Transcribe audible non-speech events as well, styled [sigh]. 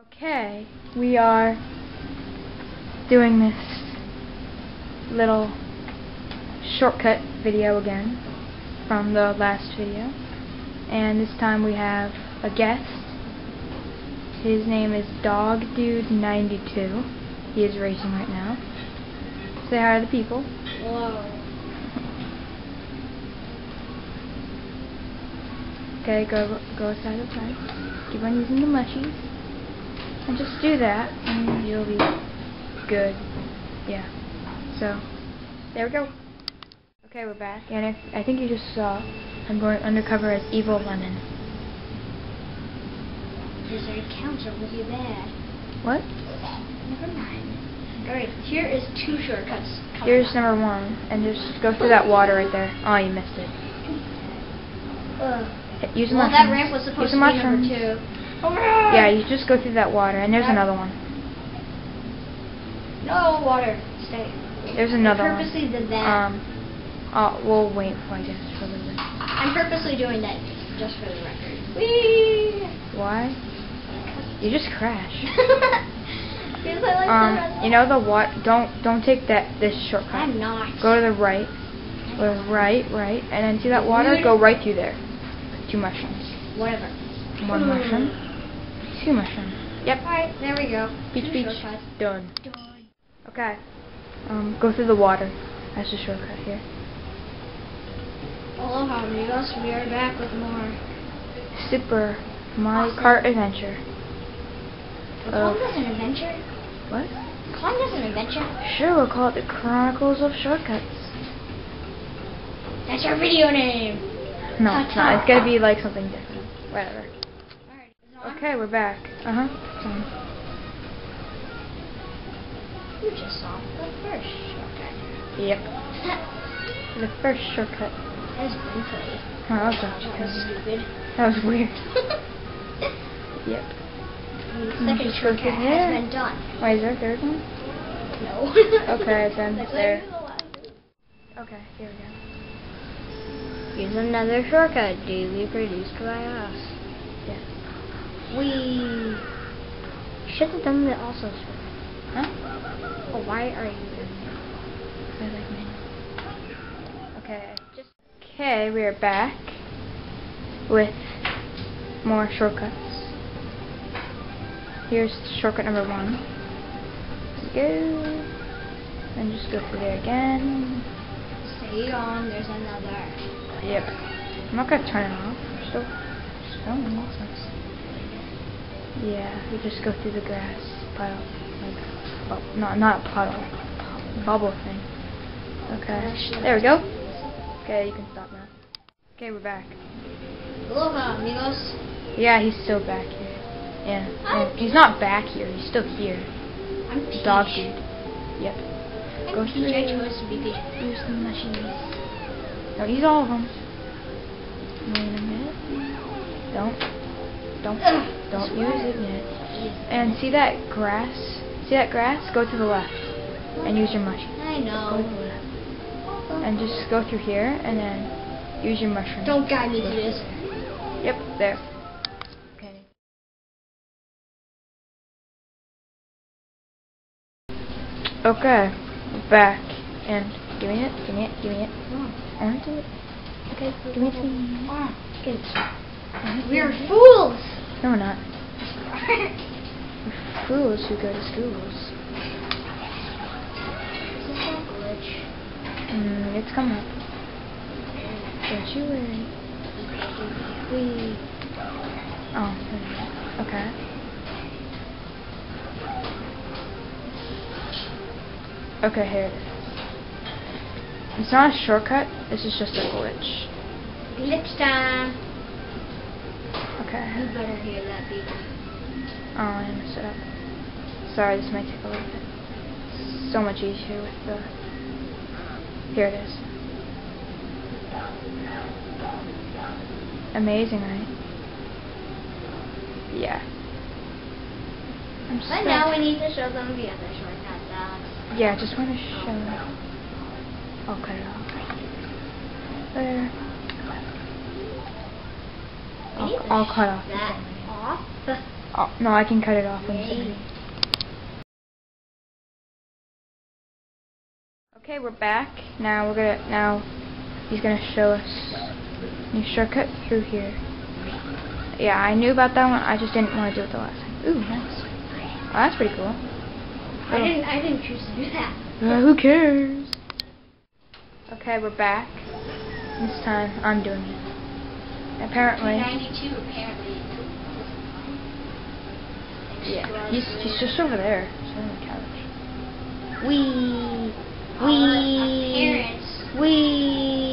Okay, we are doing this little shortcut video again from the last video. And this time we have a guest. His name is DogDude92. He is racing right now. Say hi to the people. Hello. Okay, go go aside of time. Keep on using the mushies. And just do that, and you'll be good. Yeah. So, there we go. Okay, we're back, and if, I think you just saw I'm going undercover as Evil Lemon. This accounts are really bad. What? Never mind. Alright, here is two shortcuts. Here's number one, and just go through that water right there. Oh, you missed it. Ugh. Hit- Use the well, mushrooms. that ramp was Use supposed the to be number two. Yeah, you just go through that water, and there's That- another one. No water. Stay. There's another I one. purposely did that. Um, uh, we'll wait for I guess for little bit. I'm purposely doing that just for the record. Whee! Why? You just crashed. [laughs] like Um, you know the what? Don't don't take that this shortcut. I'm not. Go to the right. Go right, right, and then see that water? Dude. Go right through there. Two mushrooms. Whatever. One mushroom. Two mushrooms. Yep. Alright, there we go. Beach, beach. Done. Done. Okay. Um, go through the water. That's the shortcut here. Aloha, amigos. We are back with more. Super Mario Awesome. Kart Adventure. We're this an adventure? What? Calling this an adventure? Sure, we'll call it the Chronicles of Shortcuts. That's our video name. No, it's not. It's gonna be like something different. Whatever. Alright, is it on? Okay, we're back. Uh huh. You just saw the first shortcut. yep. [laughs] The first shortcut. That was briefly. Oh, that was stupid. That was weird. [laughs] Yep. the second shortcut has been done. Wait, is there a third one? No. [laughs] Okay, then there. literally the last- Okay, here we go. Here's another shortcut duly produced by us. We should have done the also shortcut. Huh? Oh, why are you doing I like me. Okay, just. Okay, we are back with more shortcuts. Here's shortcut number one. Go. And just go through there again. Stay on, there's another. Yep. I'm not gonna turn it off. Still. Yeah, we just go through the grass puddle, like, bu- not not a puddle, bubble thing. Okay, there we go. Okay, you can stop now. Okay, we're back. Aloha, amigos. Yeah, he's still back here. Yeah, he's not back here. He's still here. I'm Peach. Dog dude. Yep. I'm Go Peach. I through. chose to be Peach. The mushies. Don't all of them. Wait a minute. Don't. Don't. Don't use it yet. And see that grass? See that grass? Go to the left. And use your mushroom. I Go to the know. And just go through here and then use your mushroom. Don't guide me to this. Yep, there. Okay. Okay, back. And give me it, give me it, give me it. I want to do it. Okay, give me it. Give it. [laughs] We are fools. No, we're not. [laughs] We're fools who go to schools. Is this a glitch? Mm, it's coming up. Don't you worry. We. Oh, there we go. okay. Okay, here it is. It's not a shortcut, this is just a glitch. Glitch time. Okay. You better hear that, people. Oh, I messed it up. Sorry, this might take a little bit. So much easier with the. Here it is. Amazing, right? Yeah. I'm But now we need to show them the other shortcut. Yeah, I just want to show. I'll cut it off. There. We need I'll, cut off. that off. Oh, no, I can cut it off when it's Yay. ready. Okay, we're back. Now we're gonna now he's gonna show us new shortcut through here. Yeah, I knew about that one. I just didn't want to do it the last time. Ooh, nice. Oh, that's pretty cool. I didn't. I didn't choose to do that. Uh, who cares? Okay, we're back. This time I'm doing it. Apparently, 92 apparently. yeah. He's he's just over there, sitting on the couch. Wee, wee, wee,